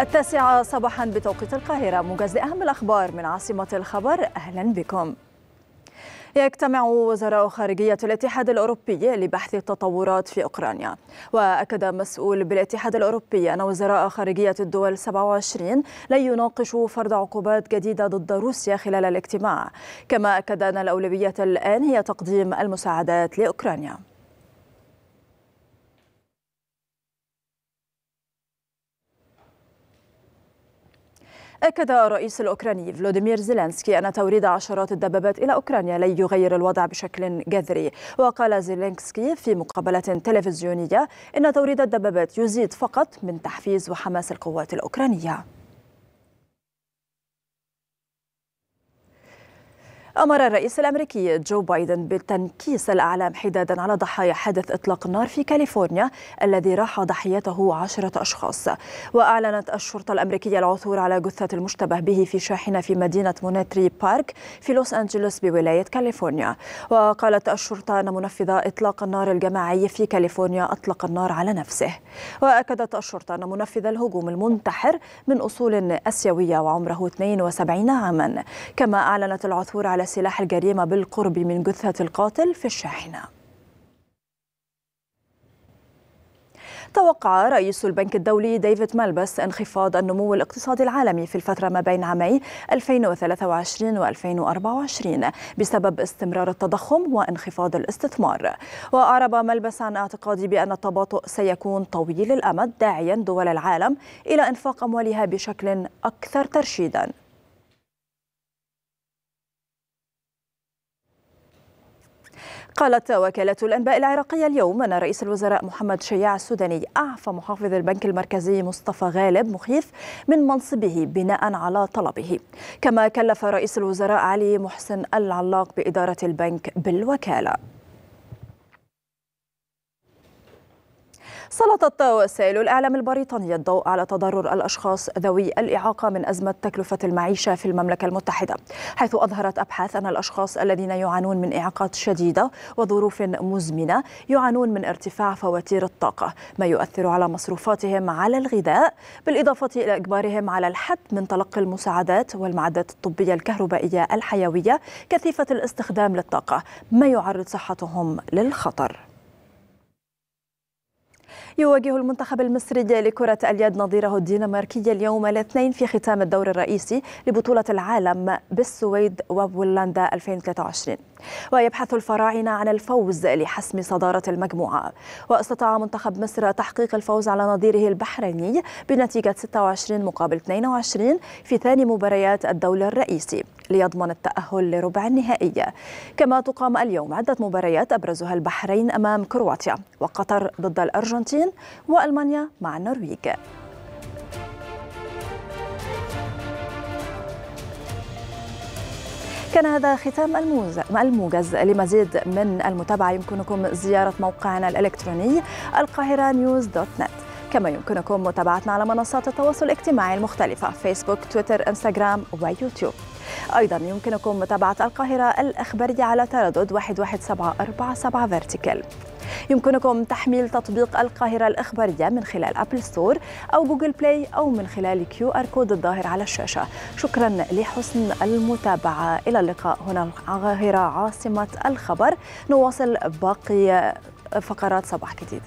التاسعة صباحا بتوقيت القاهرة. موجز لأهم الأخبار من عاصمة الخبر. أهلا بكم. يجتمع وزراء خارجية الاتحاد الأوروبي لبحث التطورات في أوكرانيا. وأكد مسؤول بالاتحاد الأوروبي أن وزراء خارجية الدول 27 لن يناقشوا فرض عقوبات جديدة ضد روسيا خلال الاجتماع. كما أكد أن الأولوية الآن هي تقديم المساعدات لأوكرانيا. أكد الرئيس الأوكراني فلوديمير زيلينسكي أن توريد عشرات الدبابات إلى أوكرانيا لن يغير الوضع بشكل جذري. وقال زيلينسكي في مقابلة تلفزيونية إن توريد الدبابات يزيد فقط من تحفيز وحماس القوات الأوكرانية. أمر الرئيس الأمريكي جو بايدن بتنكيس الأعلام حدادا على ضحايا حادث إطلاق النار في كاليفورنيا الذي راح ضحيته عشرة أشخاص. وأعلنت الشرطة الأمريكية العثور على جثة المشتبه به في شاحنة في مدينة مونتري بارك في لوس أنجلوس بولاية كاليفورنيا. وقالت الشرطة أن منفذ إطلاق النار الجماعي في كاليفورنيا أطلق النار على نفسه. وأكدت الشرطة أن منفذ الهجوم المنتحر من أصول أسيوية وعمره 72 عاما. كما أعلنت العثور على سلاح الجريمة بالقرب من جثة القاتل في الشاحنة. توقع رئيس البنك الدولي ديفيد مالبس انخفاض النمو الاقتصادي العالمي في الفترة ما بين عامي 2023 و 2024 بسبب استمرار التضخم وانخفاض الاستثمار. وأعرب ملبس عن اعتقاده بأن التباطؤ سيكون طويل الأمد داعيا دول العالم إلى إنفاق أموالها بشكل أكثر ترشيدا. قالت وكالة الأنباء العراقية اليوم أن رئيس الوزراء محمد شياع السوداني أعفى محافظ البنك المركزي مصطفى غالب مخيف من منصبه بناء على طلبه. كما كلف رئيس الوزراء علي محسن العلاق بإدارة البنك بالوكالة. سلطت وسائل الإعلام البريطانية الضوء على تضرر الأشخاص ذوي الإعاقة من أزمة تكلفة المعيشة في المملكة المتحدة حيث أظهرت أبحاث أن الأشخاص الذين يعانون من إعاقات شديدة وظروف مزمنة يعانون من ارتفاع فواتير الطاقة ما يؤثر على مصروفاتهم على الغذاء بالإضافة إلى إجبارهم على الحد من تلقي المساعدات والمعدات الطبية الكهربائية الحيوية كثيفة الاستخدام للطاقة ما يعرض صحتهم للخطر. يواجه المنتخب المصري لكرة اليد نظيره الدنماركي اليوم الاثنين في ختام الدور الرئيسي لبطولة العالم بالسويد وبولندا 2023 ويبحث الفراعنة عن الفوز لحسم صدارة المجموعة. واستطاع منتخب مصر تحقيق الفوز على نظيره البحريني بنتيجة 26 مقابل 22 في ثاني مباريات الدور الرئيسي. ليضمن التأهل لربع النهائي. كما تقام اليوم عدة مباريات أبرزها البحرين أمام كرواتيا وقطر ضد الأرجنتين وألمانيا مع النرويج. كان هذا ختام الموجز. لمزيد من المتابعة يمكنكم زيارة موقعنا الإلكتروني القاهرة news dot net. كما يمكنكم متابعتنا على منصات التواصل الاجتماعي المختلفة فيسبوك تويتر إنستغرام ويوتيوب. أيضا يمكنكم متابعة القاهرة الإخبارية على تردد 11747 vertical يمكنكم تحميل تطبيق القاهرة الإخبارية من خلال أبل ستور أو جوجل بلاي أو من خلال QR code الظاهر على الشاشة. شكرا لحسن المتابعة. إلى اللقاء. هنا القاهرة عاصمة الخبر. نواصل باقي فقرات صباح جديد.